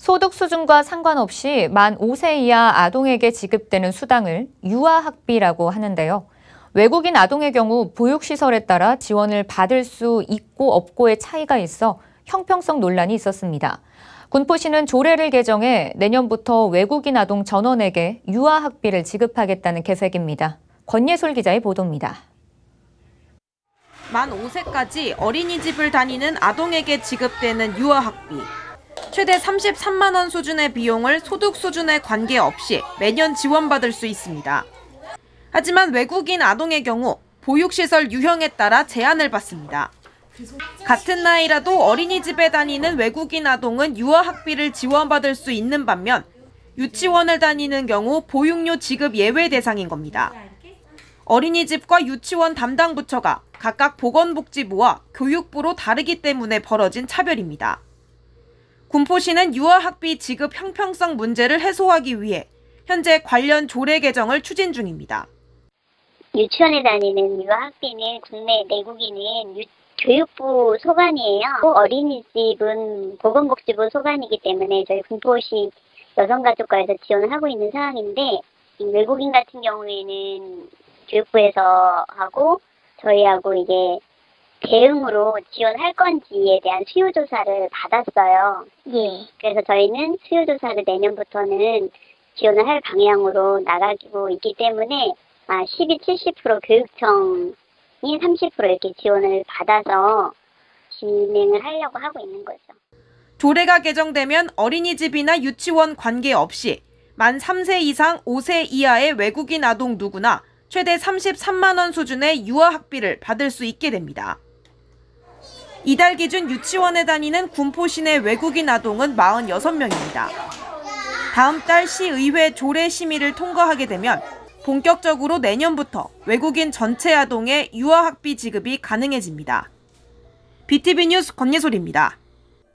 소득 수준과 상관없이 만 5세 이하 아동에게 지급되는 수당을 유아학비라고 하는데요. 외국인 아동의 경우 보육시설에 따라 지원을 받을 수 있고 없고의 차이가 있어 형평성 논란이 있었습니다. 군포시는 조례를 개정해 내년부터 외국인 아동 전원에게 유아학비를 지급하겠다는 계획입니다. 권예솔 기자의 보도입니다. 만 5세까지 어린이집을 다니는 아동에게 지급되는 유아학비. 최대 33만 원 수준의 비용을 소득 수준에 관계없이 매년 지원받을 수 있습니다. 하지만 외국인 아동의 경우 보육시설 유형에 따라 제한을 받습니다. 같은 나이라도 어린이집에 다니는 외국인 아동은 유아학비를 지원받을 수 있는 반면 유치원을 다니는 경우 보육료 지급 예외 대상인 겁니다. 어린이집과 유치원 담당 부처가 각각 보건복지부와 교육부로 다르기 때문에 벌어진 차별입니다. 군포시는 유아학비 지급 형평성 문제를 해소하기 위해 현재 관련 조례 개정을 추진 중입니다. 유치원에 다니는 유아학비는 국내 내국인은 유, 교육부 소관이에요. 어린이집은 보건복지부 소관이기 때문에 저희 군포시 여성가족과에서 지원을 하고 있는 상황인데 외국인 같은 경우에는 교육부에서 하고 저희하고 이게 대응으로 지원할 건지에 대한 수요 조사를 받았어요. 예. 그래서 저희는 수요 조사를 내년부터는 지원을 할 방향으로 나가고 있기 때문에 아, 12, 70% 교육청이 30% 이렇게 지원을 받아서 진행을 하려고 하고 있는 거죠. 조례가 개정되면 어린이집이나 유치원 관계없이 만 3세 이상 5세 이하의 외국인 아동 누구나 최대 33만 원 수준의 유아 학비를 받을 수 있게 됩니다. 이달 기준 유치원에 다니는 군포시 내 외국인 아동은 46명입니다. 다음 달 시의회 조례 심의를 통과하게 되면 본격적으로 내년부터 외국인 전체 아동의 유아학비 지급이 가능해집니다. BTV 뉴스 권예솔입니다.